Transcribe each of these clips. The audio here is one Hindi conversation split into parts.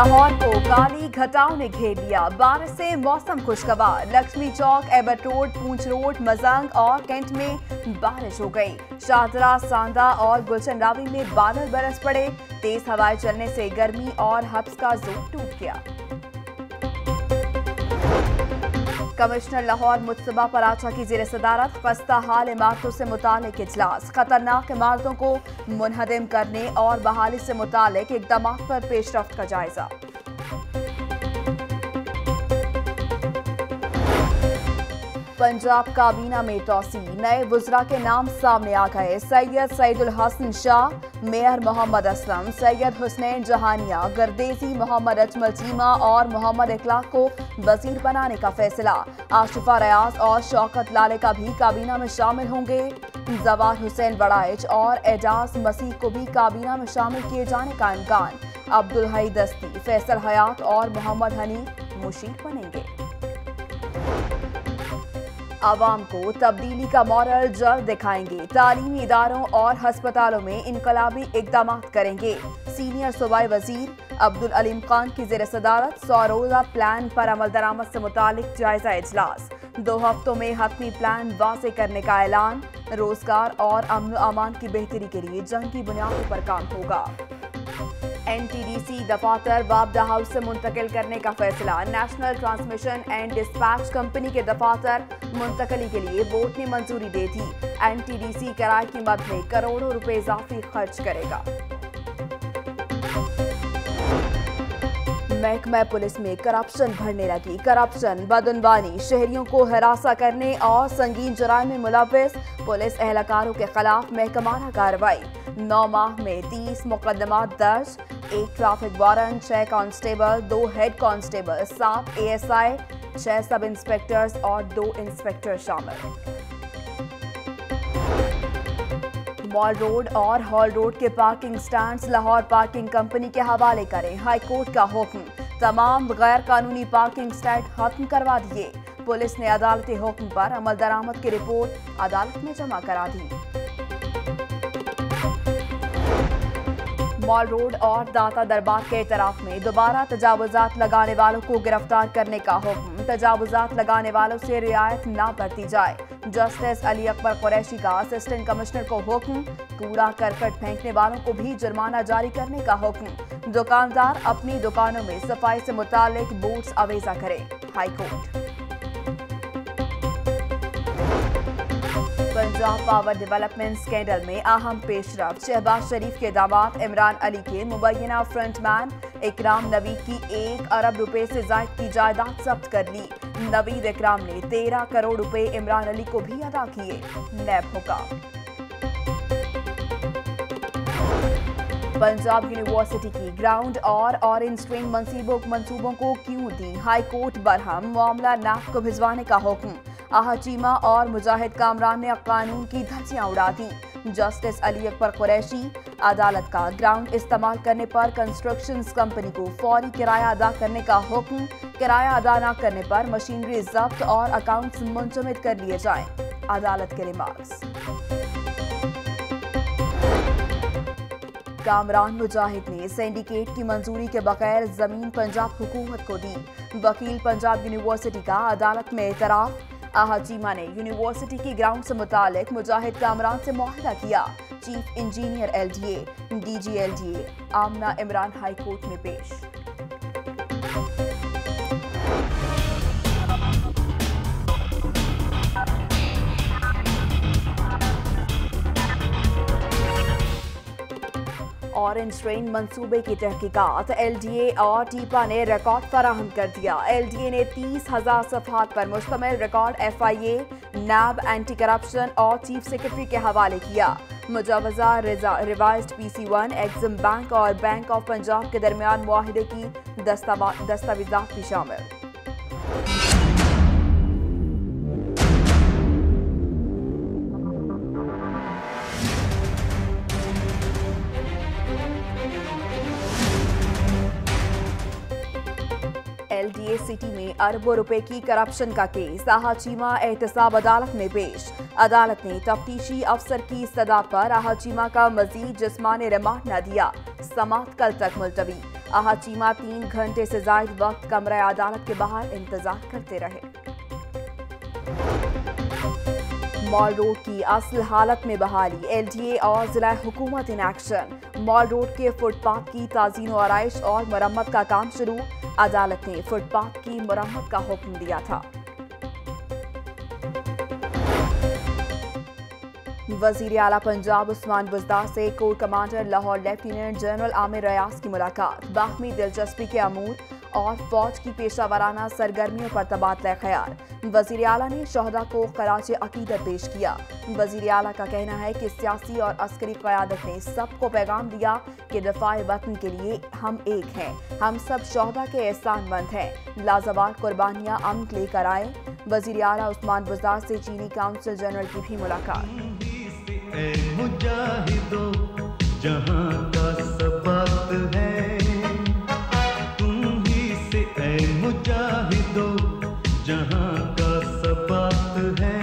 लाहौर को काली घटाओं ने घेर लिया। बारिश से मौसम खुशगवार। Laxmi Chowk, Abbott Road, Poonch Road, Mozang और कैंट में बारिश हो गई। शाहदरा, सांदा और गुलशन रावी में बादल बरस पड़े। तेज हवाएँ चलने से गर्मी और हब्स का ज़ोर टूट गया। कमिश्नर लाहौर मुतबा पराचा की जेर सदारत खस्ता हाल इमारतों से मुतल इजलास। खतरनाक इमारतों को मुनहदम करने और बहाली से मुतल इकदाम पर पेशरफ का जायजा। पंजाब काबीना में तोसी नए वुजरा के नाम सामने आ गए। सैयद सईदुल हसन शाह, मेयर मोहम्मद असलम, सैयद हुसनैन जहानिया गर्देजी मोहम्मद अजमल चीमा और मोहम्मद इखलाक को वज़ीर बनाने का फैसला। आशिफा रियाज और शौकत लाले का भी काबीना में शामिल होंगे। जवार हुसैन बड़ाइच और एजाज मसीह को भी काबीना में शामिल किए जाने का इम्कान। अब्दुल हई दस्ती, फैसल हयात और मोहम्मद हनी मुशीर बनेंगे। आवाम को तब्दीली का मॉडल जल्द दिखाएँगे। तालीमी इदारों और हस्पतालों में इनकलाबी इकदाम करेंगे। सीनियर सूबाई वज़ीर अब्दुल अलीम खान की जेर सदारत सौ रोजा प्लान पर अमल दरामद से मुतालिक जायजा इजलास। दो हफ्तों में हतमी प्लान वाजे करने का ऐलान। रोज़गार और अमन अमान की बेहतरी के लिए जंग की बुनियादों पर काम होगा। एनटीडीसी दफातर बाबदा हाउस से मुंतकिल करने का फैसला National Transmission and Dispatch Company के दफातर मुंतकली के लिए बोर्ड ने मंजूरी दे दी एनटीडीसी की मद में करोड़ों रुपए इजाफी खर्च करेगा महकमा पुलिस में करप्शन भरने लगी। करप्शन बदनबानी शहरियों को हरासा करने और संगीन जराय में मुलविस। पुलिस एहलकारों के खिलाफ महकमाना कार्रवाई। नौ माह में तीस मुकदमा दर्ज। एक ट्रैफ़िक वारंट, छह कांस्टेबल, दो हेड कांस्टेबल, सात एएसआई, छह सब इंस्पेक्टर्स और दो इंस्पेक्टर शामिल। मॉल रोड और हॉल रोड के parking stands Lahore parking company के हवाले करें। हाईकोर्ट का हुक्म। तमाम गैर कानूनी पार्किंग स्टैंड खत्म करवा दिए। पुलिस ने अदालती हुक्म पर अमल दरामद की रिपोर्ट अदालत में जमा करा दी। मॉल रोड और दाता दरबार के तरफ़ में दोबारा तजावजात लगाने वालों को गिरफ़्तार करने का हुक्म। तजावजात लगाने वालों से रियायत न बरती जाए। जस्टिस अली अकबर कुरैशी का असिस्टेंट कमिश्नर को हुक्म। कूड़ा करकट फेंकने वालों को भी जुर्माना जारी करने का हुक्म। दुकानदार अपनी दुकानों में सफ़ाई से मुतालिक बोर्ड्स अवेजा करें। High court Punjab power development scandal में अहम पेशरफ। शहबाज शरीफ के दामाद इमरान अली के मुबैना फ्रंटमैन इकराम नवीद की एक अरब रुपए से जायद की जायदाद जब्त कर ली। नवीद इकराम ने तेरह करोड़ रुपए इमरान अली को भी अदा किए। नैब हुकाम। पंजाब यूनिवर्सिटी की ग्राउंड और ऑरेंज ट्रेन मंसूबों को क्यों दी हाईकोर्ट बरहम? मामला नाफ को भिजवाने का हुक्म। आहा चीमा और मुजाहिद कामरान ने कानून की धज्जियाँ उड़ा दी। जस्टिस अली अकबर कुरैशी अदालत का ग्राउंड इस्तेमाल करने पर कंस्ट्रक्शन कंपनी को फौरी किराया अदा करने का हुक्म, किराया अदा न करने पर मशीनरी जब्त और अकाउंट्स मुंजमद कर लिए जाएँ। अदालत के रिमार्क्स कामरान मुजाहिद ने सिंडिकेट की मंजूरी के बगैर ज़मीन पंजाब हुकूमत को दी। वकील पंजाब यूनिवर्सिटी का अदालत में एतराफ आहा चीमा ने यूनिवर्सिटी की ग्राउंड से मुतालिक मुजाहिद कामरान से माहिदा किया। Chief engineer LDA, DG LDA, Amna Imran high court में पेश। ऑरेंज ट्रेन मंसूबे की तहकीकात। एलडीए और टीपा ने रिकॉर्ड फराहम कर दिया। एलडीए ने तीस हज़ार सफात पर मुश्तमिल record, FIA, NAB anti corruption और चीफ सेक्रेटरी के हवाले किया। मुजवजा revise PC one, Exim bank और बैंक ऑफ़ पंजाब के दरमियान माहिदे की दस्तावेजा भी शामिल। एलडीए सिटी में अरबों रुपए की करप्शन का केस। आहा चीमा एहतसाब अदालत में पेश। अदालत ने तफ्तीशी अफसर की सदा पर आहा चीमा का मजीद जिसमानी रिमांड न दिया। समात कल तक मुलतवी। आहा चीमा तीन घंटे से जायद वक्त कमरा अदालत के बाहर इंतज़ार करते रहे। मॉल रोड की असल हालत में बहाली। एलडीए और जिला हुकूमत इन एक्शन। मॉल रोड के फुटपाथ की ताजीन आरइश और मरम्मत का काम शुरू। अदालत ने फुटपाथ की मरम्मत का हुक्म दिया था। वज़ीर अला पंजाब उस्मान बुजदार से corps commander Lahore lieutenant general Aamir Riaz की मुलाकात। बाहमी दिलचस्पी के अमूर और फौज की पेशा वराना सरगर्मियों पर तबादला ख्याल। वज़ीर अला ने शहदा को खराज अकीदत पेश किया। वज़ीर अला का कहना है कि सियासी और अस्करी क्यादत ने सबको पैगाम दिया कि दफ़ा वतन के लिए हम एक हैं। हम सब शहदा के एहसानमंद हैं। लाजवाब कुर्बानियाँ अमन लेकर आए। वज़ीर अला उस्मान बुजदार से चीनी काउंसिल जनरल की भी मुलाकात। जहाँ का है। मुजाहिदो जहाँ का सपात है।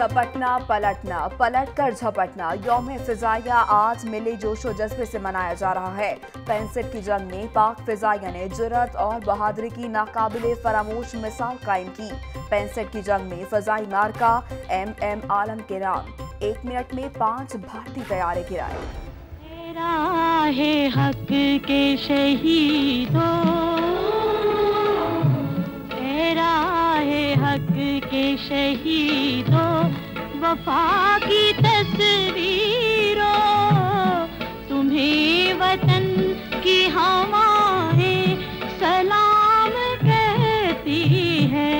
झपटना, पलटना पलट कर झपटना, योम फिजाइया आज मिले जोशो जज्बे से मनाया जा रहा है। पैंसठ की जंग में पाक फिजाइया ने जुरत और बहादुरी की नाकाबिले फरामोश मिसाल कायम की। पैंसठ की जंग में फजाई मार्का एम एम आलम के नाम एक मिनट में पाँच भारतीय तैयारे गिराए हक के शहीदों। के शहीदों, वफा की तस्वीरों। तुम्हें वतन की हवाएँ सलाम कहती है।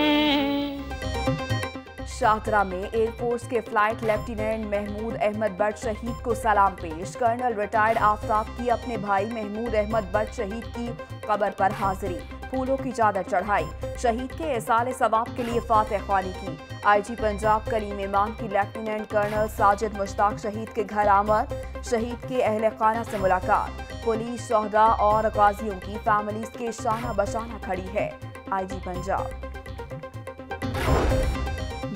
शाहतरा में एयरफोर्स के फ़्लाइट लेफ्टिनेंट महमूद अहमद बट शहीद को सलाम पेश। कर्नल रिटायर्ड आफ्ताब की अपने भाई महमूद अहमद बट शहीद की कबर पर हाजिरी। फूलों की चादर चढ़ाई। शहीद के एसाल सवाब के लिए फातह खानी की। आईजी पंजाब कलीम इमाम की लेफ्टिनेंट कर्नल साजिद मुश्ताक शहीद के घर आमद। शहीद के अहल खाना से मुलाकात। पुलिस शहदा और गाजियों की फैमिलीज़ के शाना बशाना खड़ी है। आईजी पंजाब।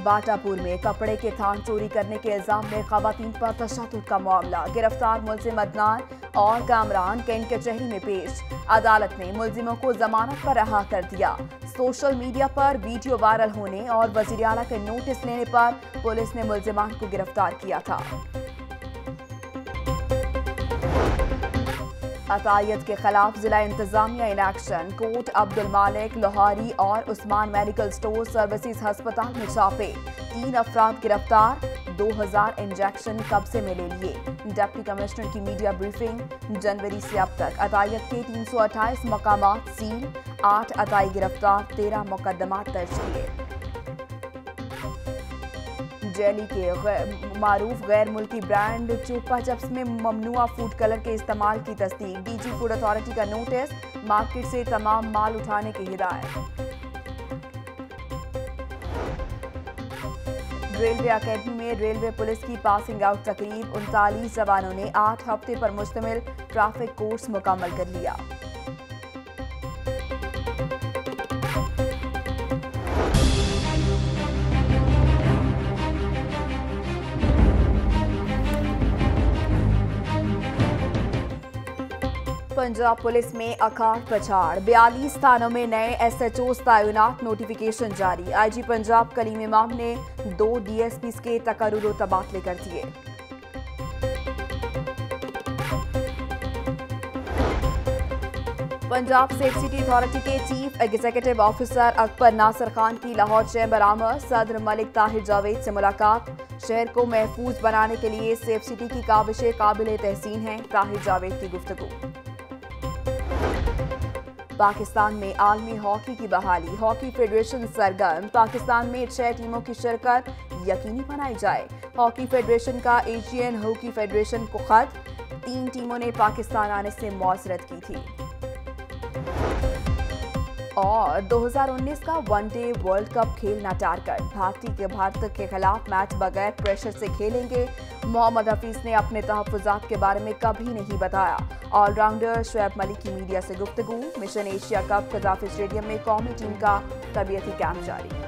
बाटापुर में कपड़े के थान चोरी करने के इल्ज़ाम में खातन पर तशद का मामला। गिरफ़्तार मुलजिम अदनान और कामरान कैंट कचहरी में पेश। अदालत ने मुलजिमों को जमानत पर रहा कर दिया। सोशल मीडिया पर वीडियो वायरल होने और वज़ीर अला के नोटिस लेने पर पुलिस ने मुलजिमान को गिरफ़्तार किया था। अतायत के खिलाफ जिला इंतजामिया इन एक्शन, कोट अब्दुल मालिक, लोहारी और उस्मान मेडिकल स्टोर सर्विसेज़ अस्पताल में छापे। तीन अफराद गिरफ़्तार 2000 इंजेक्शन कब्जे में ले लिए? डिप्टी कमिश्नर की मीडिया ब्रीफिंग जनवरी से अब तक। अतायत के 328 मकाम सील, आठ अताई गिरफ़्तार, तेरह मुकदमा दर्ज किए। जेली के मारूफ गैर मुल्की ब्रांड चोपा जब्स में ममनुआ फ़ूड कलर के इस्तेमाल की तस्दीक। डीजी फ़ूड अथॉरिटी का नोटिस मार्केट से तमाम माल उठाने की हिदायत। रेलवे अकेडमी में रेलवे पुलिस की पासिंग आउट तकरीब उनतालीस जवानों ने आठ हफ़्ते पर मुश्तमिल ट्रैफ़िक कोर्स मुकम्मल कर लिया। पंजाब पुलिस में अखाड़ पछाड़ बयालीस थानों में नए एसएचओ तैनात नोटिफिकेशन जारी। आईजी पंजाब कलीम इमाम ने दो डीएसपी के तकर्र तबादले कर दिए। पंजाब सेफ़ सिटी अथॉरिटी के chief executive officer Akbar Nasir Khan की लाहौर चैम्बर आमर सदर मलिक ताहिर जावेद से मुलाकात। शहर को महफूज बनाने के लिए सेफ़ सिटी की काबिशें काबिल तहसीन हैं। ताहिर जावेद की गुफ्तगू। पाकिस्तान में आलमी हॉकी की बहाली। Hockey federation सरगर्म। पाकिस्तान में छह टीमों की शिरकत यकीनी बनाई जाए। हॉकी फेडरेशन का एशियन हॉकी फेडरेशन को खत। तीन टीमों ने पाकिस्तान आने से मौसरत की थी। और 2019 का वनडे वर्ल्ड कप खेलना टारगेट। भारतीय के भारत के खिलाफ मैच बगैर प्रेशर से खेलेंगे। मोहम्मद हफीज ने अपने तहफात के बारे में कभी नहीं बताया। ऑलराउंडर शुएब मलिक की मीडिया से गुफ्तगु। Mission Asia cup Gaddafi stadium में कौमी टीम का तबियती कैंप जारी।